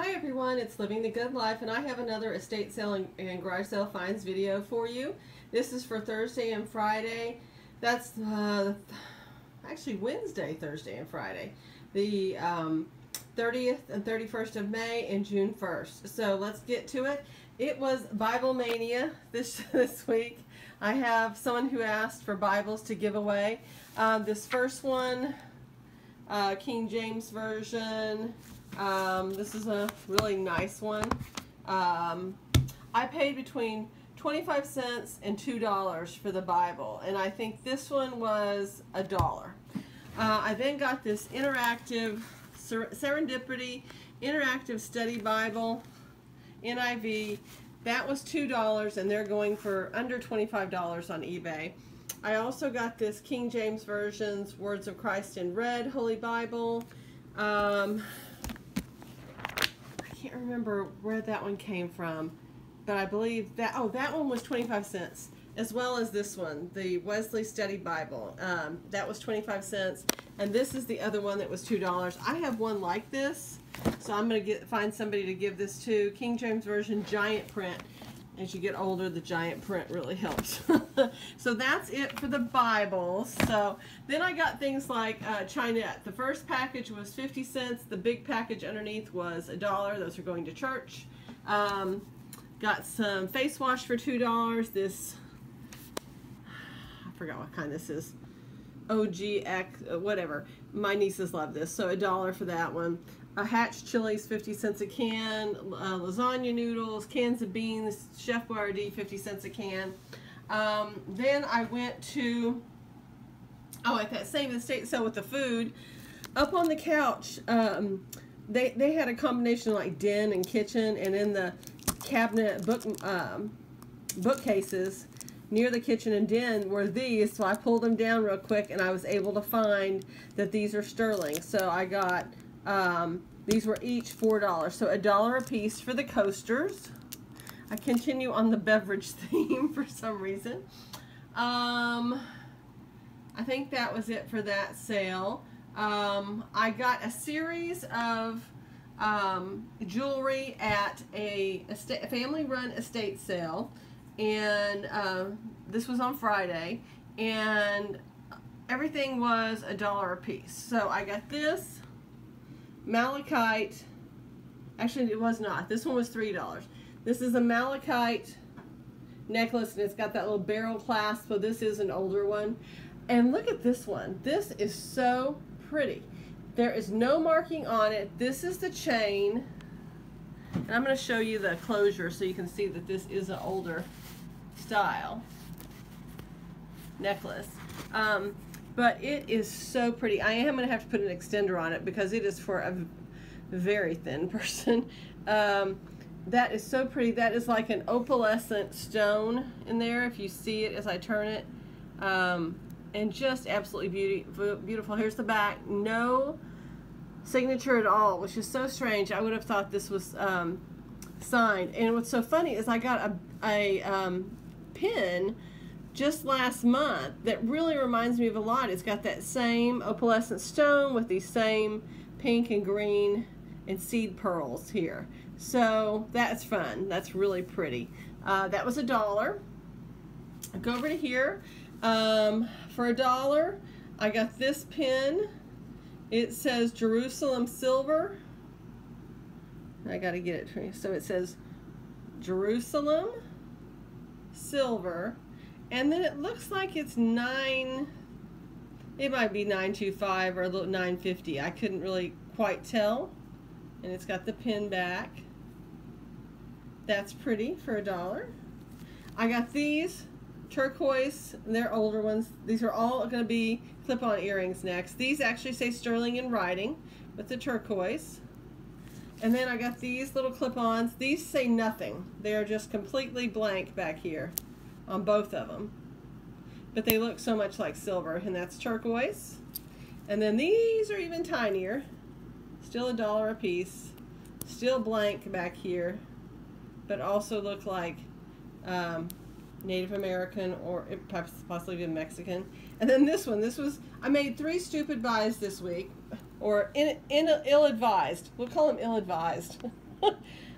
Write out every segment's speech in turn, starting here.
Hi everyone, it's Living the Good Life and I have another estate sale and, garage sale finds video for you. This is for Thursday and Friday. That's uh, actually Wednesday, Thursday and Friday. The um, 30th and 31st of May and June 1st. So let's get to it. It was Bible Mania this, this week. I have someone who asked for Bibles to give away. Um, this first one, uh, King James Version, um, this is a really nice one. Um, I paid between 25 cents and $2 for the Bible, and I think this one was a dollar. Uh, I then got this interactive Serendipity Interactive Study Bible, NIV. That was $2, and they're going for under $25 on eBay. I also got this King James Version's Words of Christ in Red Holy Bible. Um, remember where that one came from, but I believe that, oh, that one was 25 cents, as well as this one, the Wesley Study Bible. Um, that was 25 cents, and this is the other one that was $2. I have one like this, so I'm going to get find somebody to give this to. King James Version Giant Print as you get older, the giant print really helps. so that's it for the Bibles. So then I got things like uh, Chinette. The first package was 50 cents. The big package underneath was a dollar. Those are going to church. Um, got some face wash for $2. This, I forgot what kind this is. OGX, uh, whatever. My nieces love this. So a dollar for that one Hatch chilies, 50 cents a can, uh, lasagna noodles, cans of beans, Chef Boyardee, 50 cents a can. Um, then I went to, oh, at that same estate sale with the food, up on the couch, um, they, they had a combination like den and kitchen, and in the cabinet book um, bookcases near the kitchen and den were these, so I pulled them down real quick, and I was able to find that these are sterling. So I got um, these were each $4, so a dollar a piece for the coasters. I continue on the beverage theme for some reason. Um, I think that was it for that sale. Um, I got a series of um, jewelry at a, a family-run estate sale, and uh, this was on Friday, and everything was a dollar a piece. So I got this, malachite. Actually, it was not. This one was $3. This is a malachite necklace, and it's got that little barrel clasp, so this is an older one. And look at this one. This is so pretty. There is no marking on it. This is the chain. And I'm going to show you the closure so you can see that this is an older style necklace. Um, but it is so pretty. I am going to have to put an extender on it because it is for a very thin person. Um, that is so pretty. That is like an opalescent stone in there if you see it as I turn it. Um, and just absolutely beauty, beautiful. Here's the back. No signature at all, which is so strange. I would have thought this was um, signed. And what's so funny is I got a, a um, pin just last month that really reminds me of a lot. It's got that same opalescent stone with these same pink and green and seed pearls here. So that's fun. That's really pretty. Uh, that was a dollar. Go over to here. Um, for a dollar, I got this pin. It says Jerusalem Silver. I got to get it for you. So it says Jerusalem Silver and then it looks like it's 9, it might be 925 or 950. I couldn't really quite tell. And it's got the pin back. That's pretty for a dollar. I got these turquoise, they're older ones. These are all going to be clip-on earrings next. These actually say sterling in writing with the turquoise. And then I got these little clip-ons. These say nothing. They are just completely blank back here on both of them. But they look so much like silver, and that's turquoise. And then these are even tinier. Still a dollar a piece. Still blank back here, but also look like um, Native American or perhaps possibly even Mexican. And then this one, this was, I made three stupid buys this week, or in, in ill-advised. We'll call them ill-advised.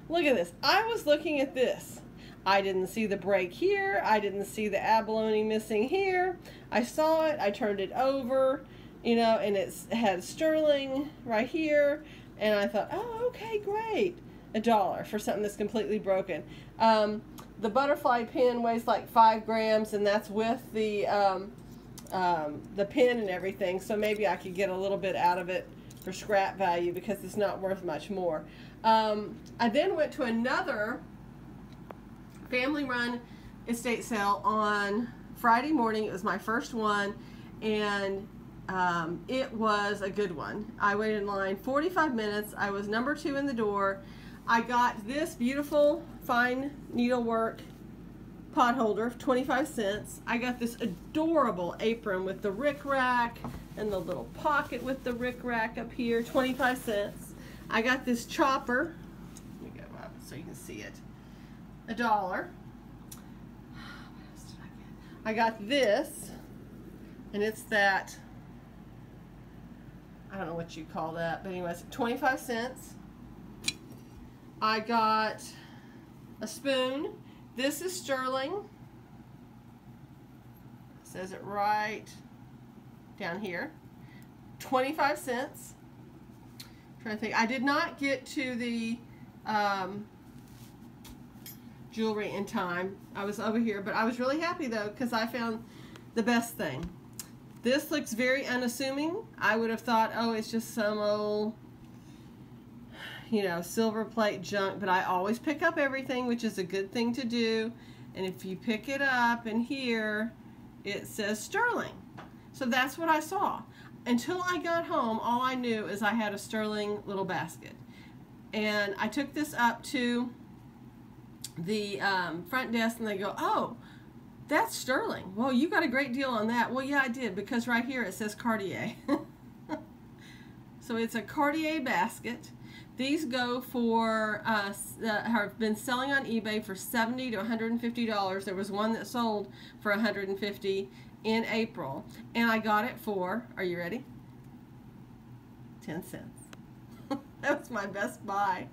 Look at this. I was looking at this. I didn't see the break here. I didn't see the abalone missing here. I saw it. I turned it over, you know, and it had sterling right here. And I thought, oh, okay, great. A dollar for something that's completely broken. Um, the butterfly pin weighs like five grams, and that's with the um, um, the pin and everything. So maybe I could get a little bit out of it for scrap value because it's not worth much more. Um, I then went to another family run estate sale on Friday morning. It was my first one, and um, it was a good one. I waited in line 45 minutes. I was number two in the door. I got this beautiful fine needlework pot holder, 25 cents. I got this adorable apron with the rickrack and the little pocket with the rickrack up here, 25 cents. I got this chopper, let me go up so you can see it, a dollar. I got this, and it's that, I don't know what you call that, but anyways, 25 cents. I got a spoon. This is sterling. It says it right down here. 25 cents. I'm trying to think. I did not get to the um, jewelry in time. I was over here, but I was really happy though because I found the best thing. This looks very unassuming. I would have thought, oh, it's just some old, you know, silver plate junk, but I always pick up everything, which is a good thing to do. And if you pick it up and here, it says sterling. So that's what I saw. Until I got home, all I knew is I had a sterling little basket. And I took this up to the um, front desk and they go, oh, that's sterling. Well, you got a great deal on that. Well, yeah, I did because right here it says Cartier. so it's a Cartier basket. These go for, uh, uh, have been selling on eBay for 70 to $150. There was one that sold for 150 in April. And I got it for, are you ready? 10 cents. that was my best buy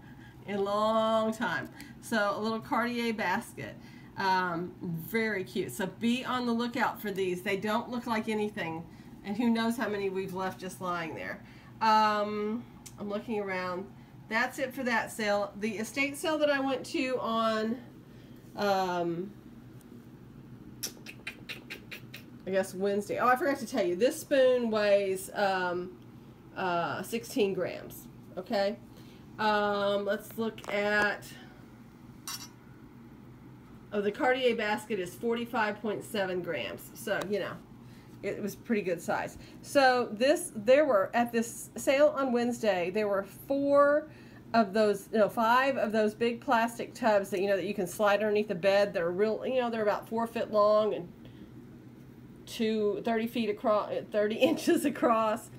in a long time. So a little Cartier basket. Um, very cute. So be on the lookout for these. They don't look like anything. And who knows how many we've left just lying there. Um, I'm looking around. That's it for that sale. The estate sale that I went to on, um, I guess Wednesday. Oh, I forgot to tell you. This spoon weighs um, uh, 16 grams. Okay. Um, let's look at, oh, the Cartier basket is 45.7 grams. So, you know, it was pretty good size. So this, there were, at this sale on Wednesday, there were four of those, no, five of those big plastic tubs that, you know, that you can slide underneath the bed. They're real, you know, they're about four foot long and two, 30 feet across, 30 inches across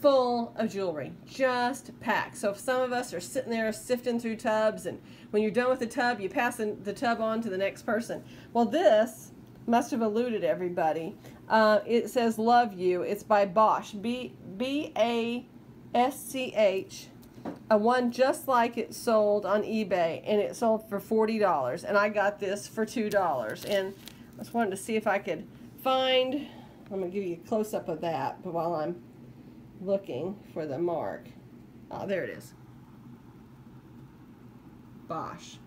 full of jewelry, just packed. So if some of us are sitting there sifting through tubs and when you're done with the tub, you pass the tub on to the next person. Well, this must have eluded everybody. Uh, it says Love You. It's by Basch, B B A S C H. A one just like it sold on eBay and it sold for $40 and I got this for $2 and I just wanted to see if I could find, I'm going to give you a close-up of that but while I'm looking for the mark. Oh, there it is. Basch.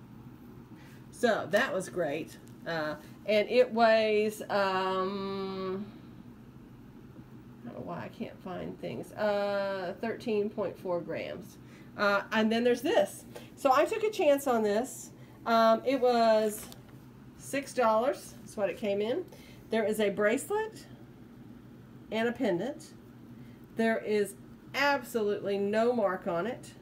So that was great. Uh, and it weighs, um, I don't know why I can't find things, uh, 13.4 grams. Uh, and then there's this. So I took a chance on this. Um, it was $6. That's what it came in. There is a bracelet and a pendant. There is absolutely no mark on it.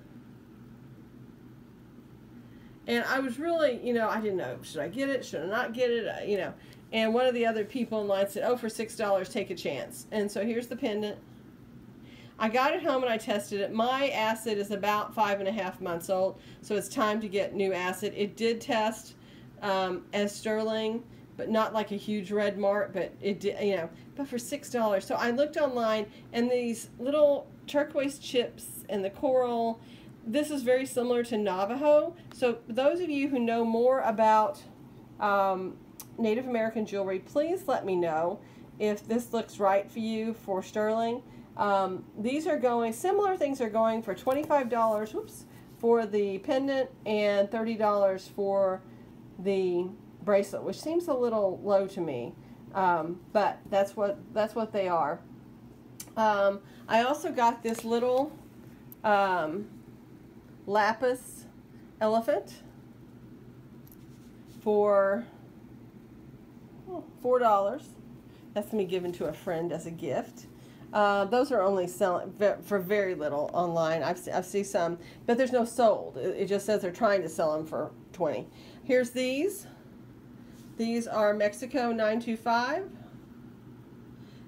And I was really, you know, I didn't know, should I get it? Should I not get it? Uh, you know, and one of the other people in line said, oh, for $6, take a chance. And so here's the pendant. I got it home and I tested it. My acid is about five and a half months old, so it's time to get new acid. It did test um, as sterling but not like a huge red mark, but it did, you know, but for $6. So I looked online and these little turquoise chips and the coral, this is very similar to Navajo. So those of you who know more about um, Native American jewelry, please let me know if this looks right for you for sterling. Um, these are going, similar things are going for $25, whoops, for the pendant and $30 for the bracelet, which seems a little low to me. Um, but that's what that's what they are. Um, I also got this little um, lapis elephant for four dollars. That's to me given to a friend as a gift. Uh, those are only selling for very little online. I've, I've seen some, but there's no sold. It, it just says they're trying to sell them for 20. Here's these. These are Mexico 925.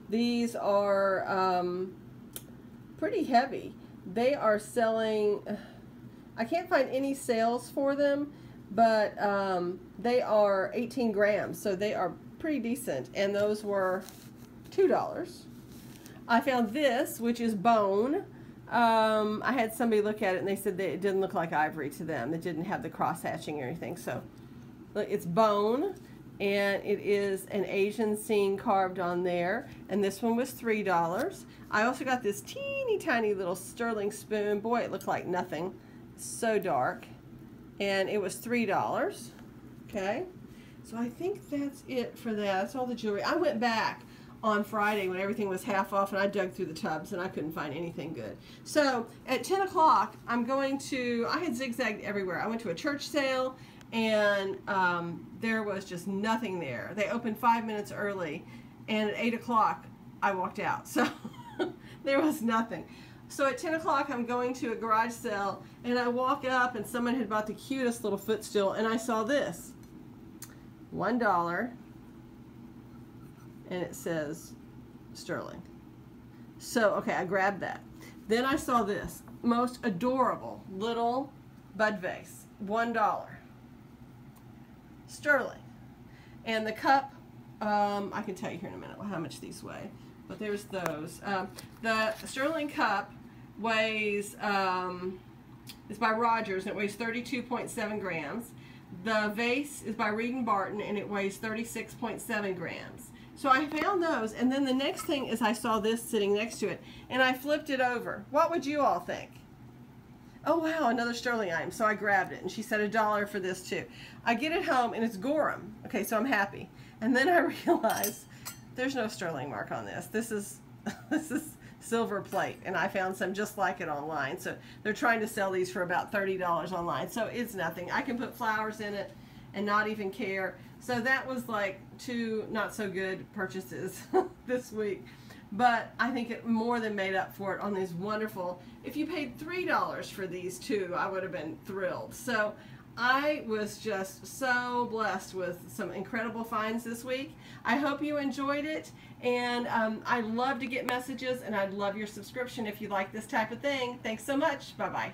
These are um, pretty heavy. They are selling, I can't find any sales for them, but um, they are 18 grams, so they are pretty decent. And those were $2. I found this, which is bone. Um, I had somebody look at it and they said that it didn't look like ivory to them. It didn't have the cross hatching or anything. So it's bone and it is an Asian scene carved on there. And this one was $3. I also got this teeny tiny little sterling spoon. Boy, it looked like nothing. So dark. And it was $3. Okay. So I think that's it for that. That's all the jewelry. I went back on Friday when everything was half off and I dug through the tubs and I couldn't find anything good. So at 10 o'clock, I'm going to, I had zigzagged everywhere. I went to a church sale and um, there was just nothing there. They opened five minutes early, and at 8 o'clock, I walked out. So there was nothing. So at 10 o'clock, I'm going to a garage sale, and I walk up, and someone had bought the cutest little footstool, and I saw this. One dollar, and it says sterling. So, okay, I grabbed that. Then I saw this most adorable little bud vase, one dollar sterling. And the cup, um, I can tell you here in a minute how much these weigh, but there's those. Um, the sterling cup weighs, um, it's by Rogers, and it weighs 32.7 grams. The vase is by Reed and Barton, and it weighs 36.7 grams. So I found those, and then the next thing is I saw this sitting next to it, and I flipped it over. What would you all think? Oh wow, another sterling item. So I grabbed it and she said a dollar for this too. I get it home and it's Gorham. Okay, so I'm happy. And then I realize there's no sterling mark on this. This is this is silver plate and I found some just like it online. So they're trying to sell these for about $30 online. So it's nothing. I can put flowers in it and not even care. So that was like two not so good purchases this week but I think it more than made up for it on these wonderful. If you paid three dollars for these two, I would have been thrilled. So I was just so blessed with some incredible finds this week. I hope you enjoyed it, and um, I love to get messages, and I'd love your subscription if you like this type of thing. Thanks so much. Bye bye.